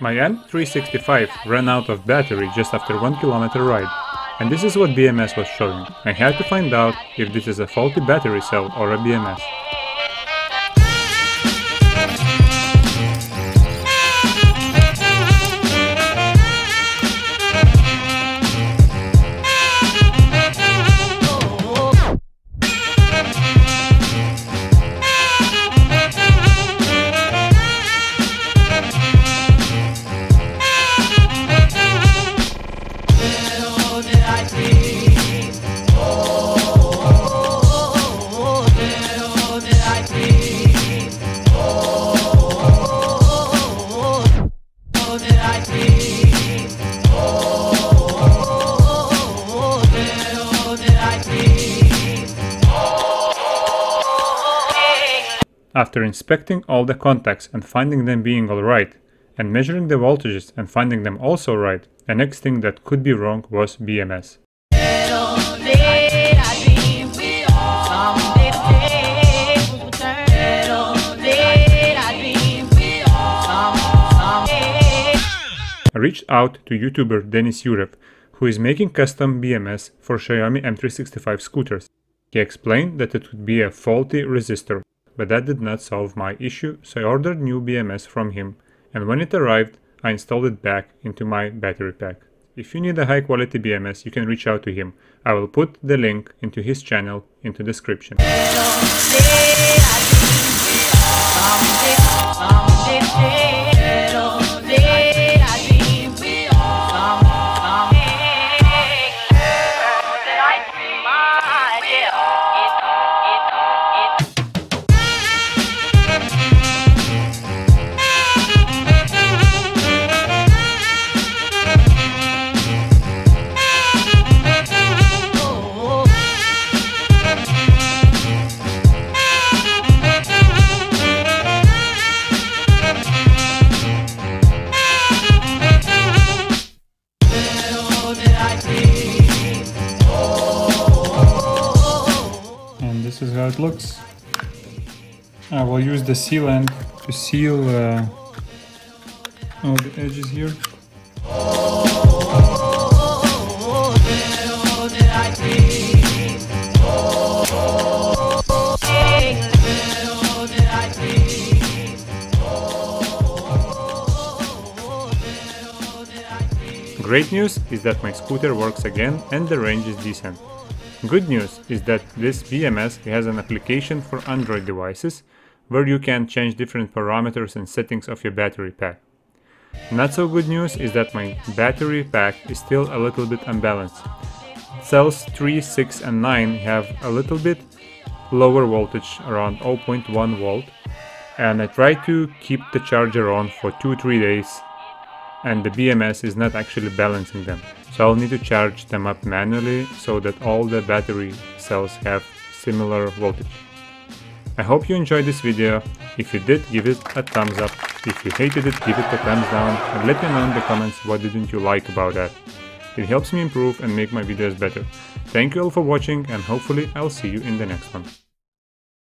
My M365 ran out of battery just after 1 kilometer ride, and this is what BMS was showing. I had to find out if this is a faulty battery cell or a BMS. After inspecting all the contacts and finding them being alright, and measuring the voltages and finding them also right, the next thing that could be wrong was BMS. I reached out to YouTuber Denis Yurev, who is making custom BMS for Xiaomi M365 scooters. He explained that it would be a faulty resistor but that did not solve my issue, so I ordered new BMS from him, and when it arrived, I installed it back into my battery pack. If you need a high quality BMS, you can reach out to him. I will put the link into his channel into description. How it looks. I will use the sealant to seal uh, all the edges here. Great news is that my scooter works again and the range is decent. Good news is that this BMS has an application for Android devices where you can change different parameters and settings of your battery pack. Not so good news is that my battery pack is still a little bit unbalanced. Cells 3, 6 and 9 have a little bit lower voltage around 0.1 volt and I try to keep the charger on for 2-3 days and the BMS is not actually balancing them. So I'll need to charge them up manually so that all the battery cells have similar voltage. I hope you enjoyed this video. If you did, give it a thumbs up. If you hated it, give it a thumbs down and let me know in the comments what didn't you like about that. It helps me improve and make my videos better. Thank you all for watching and hopefully I'll see you in the next one.